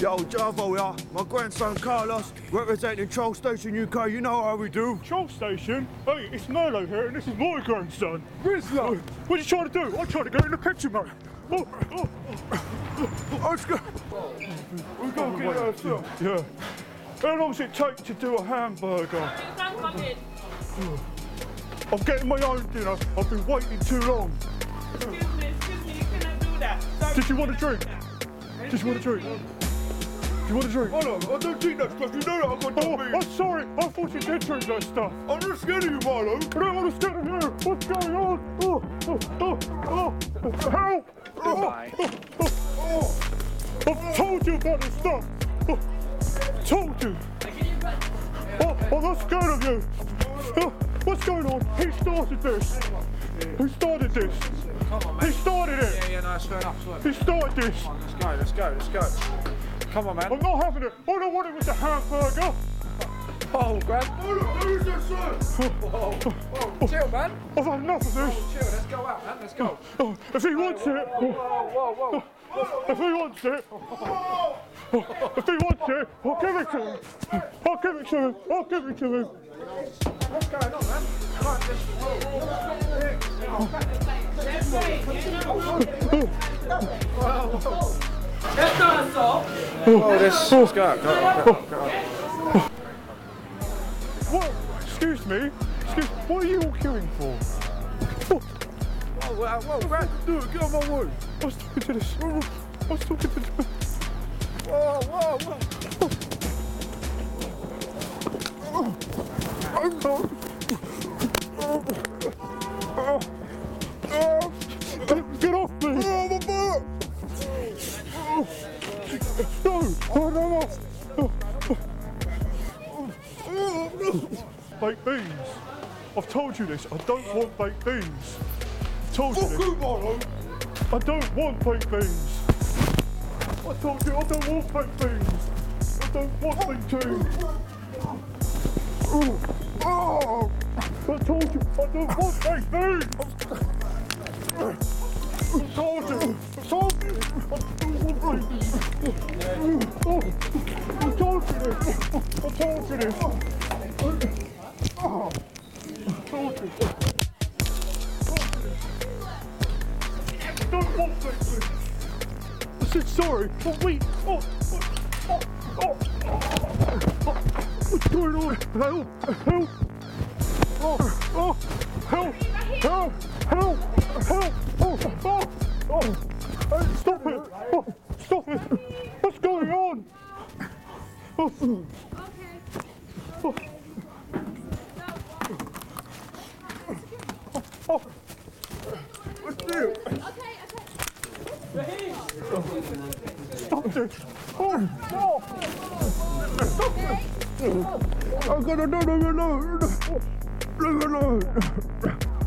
Yo, Jarvo, yeah. My grandson Carlos, representing Troll Station UK. You know how we do. Troll station? Hey, it's Merlo here, and this is my grandson. Rizzler! What are you trying to do? I'm trying to get in the picture, mate. Oh, oh, Let's go. we gotta get out of. Yeah. How long does it take to do a hamburger? I'm getting my own dinner. I've been waiting too long. Excuse me, excuse me, you cannot do that. Sorry. Did you want a drink? Did you want a drink? You want a drink? Hold on, I don't drink that stuff. You know that I've got Oh, diabetes. I'm sorry. I thought you did drink that stuff. I'm not scared of you, Merlo. I don't understand it here. What's going on? Oh, oh, oh, oh. Help! Goodbye. Oh, I've told you about this stuff. Oh, told you. Oh, I'm not scared of you. Oh, what's going on? He started this. Who started this? Come on, He man. started it. yeah, no, it's fair enough. He started this. Come on, let's go, let's go, let's go. Come on, man. I'm not having it. All I wanted was a hamburger. Oh, Grant. Who's this, sir? Chill, man. I've had enough of this. Oh, Chill, let's go out, man. Let's go. Oh, if he wants it, Whoa, whoa, whoa. if he wants it, if he wants it, I'll give it to him. I'll give it to him. I'll give it to him. What's going on, man? Right, That's not so. Oh, this. Let's go. Go, go, go. What? Excuse me. Excuse. What are you all queuing for? Oh, Whoa, whoa, whoa, do it. Get on my way. I was talking to this. I was talking to. The, Whoa, whoa, whoa. Get Baked beans. I've told you this. I don't want baked beans. I've told you this. I don't want baked beans. I told you I don't want baked beans. I don't want to. Oh, I told you I don't want baked beans. I told you. I told you. I don't want baked beans. I told you this. I told you this. Don't want beans. I said sorry. Oh, wait. Oh, oh, oh, oh. What's going on? Help! Help! Oh, oh, help! Help! Help! Help! Oh, oh, oh. Hey, stop it! Oh, stop it! What's going on? Oh, oh. Oh. Let's do it. Stop it! Oh, no! I'm gonna no, no, no, no, no, no, no.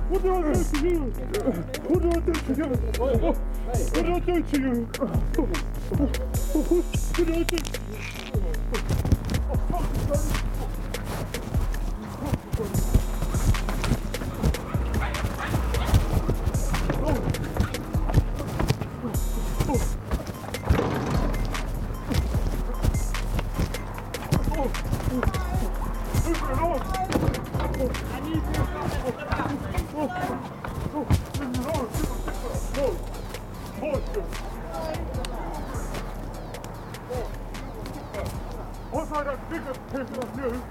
What did I do to you? What did I do to you? What did I do to you? What did I do? to Who's Once I got bigger piece of you,